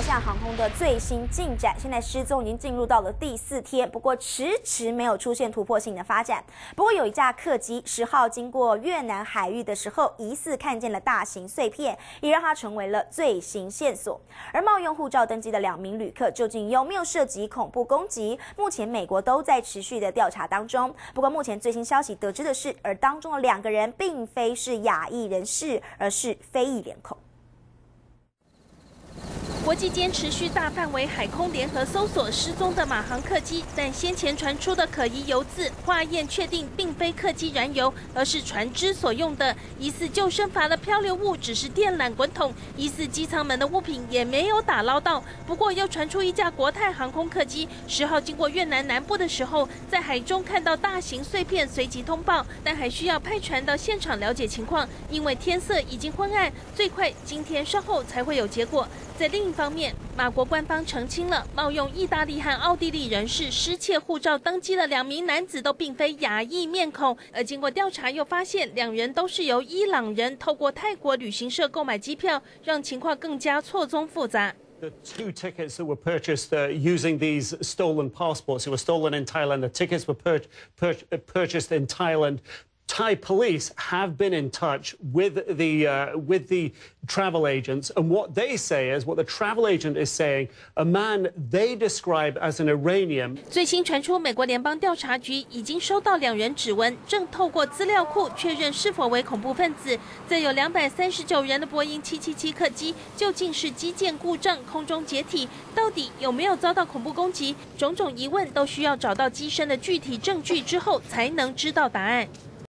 来西亚航空的最新进展，现在失踪已经进入到了第四天，不过迟迟没有出现突破性的发展。不过有一架客机十号经过越南海域的时候，疑似看见了大型碎片，也让它成为了最新线索。而冒用护照登机的两名旅客究竟有没有涉及恐怖攻击？目前美国都在持续的调查当中。不过目前最新消息得知的是，而当中的两个人并非是亚裔人士，而是非裔脸孔。国际间持续大范围海空联合搜索失踪的马航客机，但先前传出的可疑油渍化验确定并非客机燃油，而是船只所用的疑似救生筏的漂流物，只是电缆滚筒。疑似机舱门的物品也没有打捞到。不过又传出一架国泰航空客机十号经过越南南部的时候，在海中看到大型碎片，随即通报，但还需要派船到现场了解情况，因为天色已经昏暗，最快今天稍后才会有结果。在另一方面，马国官方澄清了冒用意大利和奥地利人士失窃护照登机的两名男子都并非亚裔面孔，而经过调查又发现两人都是由伊朗人透过泰国旅行社购买机票，让情况更加错综复杂。The two tickets that were purchased uh, using these stolen passports, who were stolen in Thailand, the tickets were pur pur purchased in Thailand. Thai police have been in touch with the uh, with the travel agents, and what they say is what the travel agent is saying. A man they describe as an Iranian. 最新传出，美国联邦调查局已经收到两人指纹，正透过资料库确认是否为恐怖分子。这有两百三十九人的波音七七七客机，究竟是机件故障、空中解体，到底有没有遭到恐怖攻击？种种疑问都需要找到机身的具体证据之后，才能知道答案。